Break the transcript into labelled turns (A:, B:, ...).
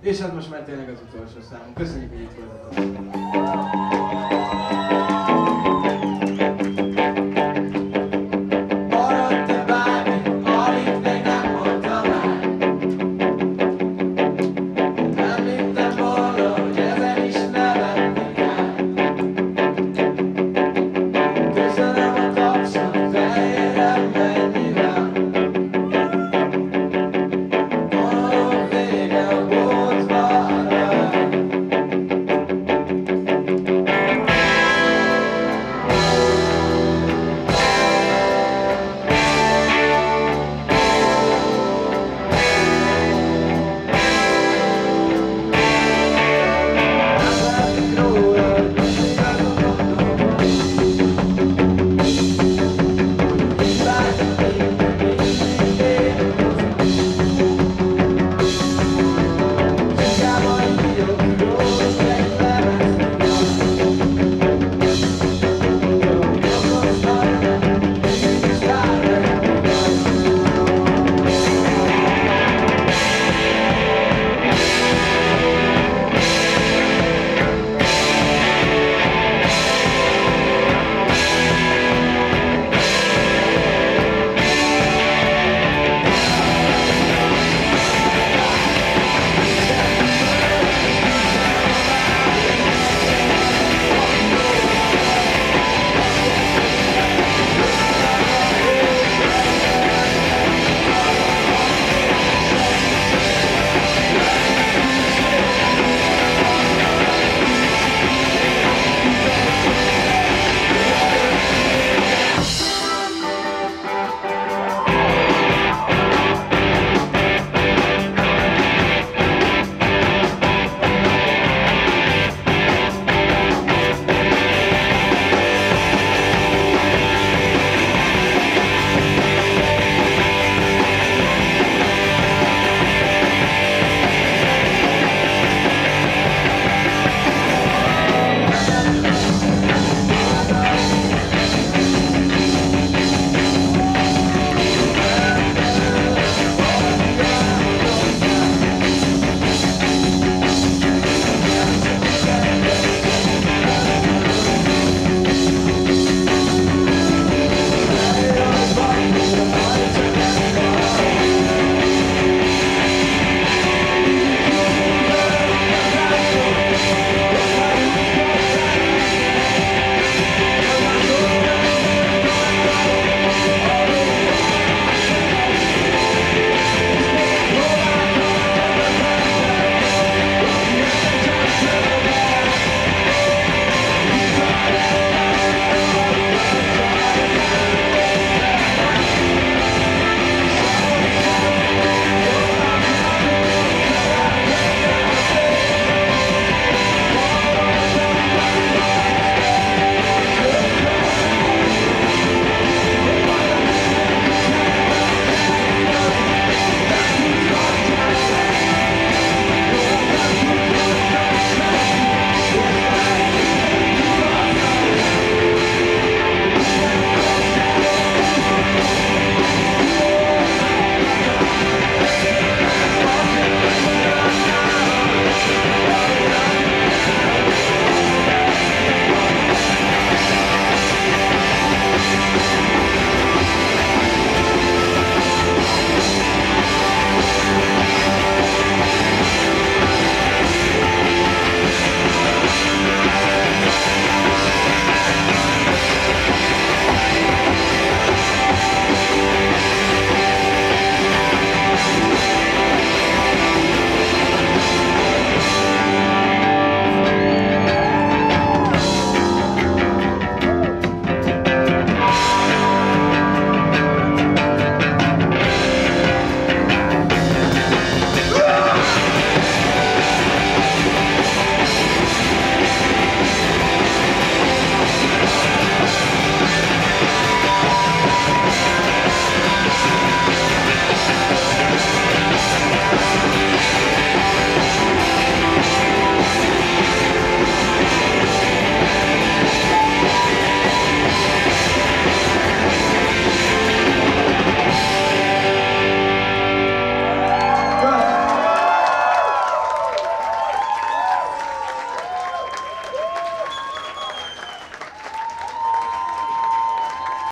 A: És hát most már tényleg az utolsó számunk. Köszönjük, hogy itt voltatok.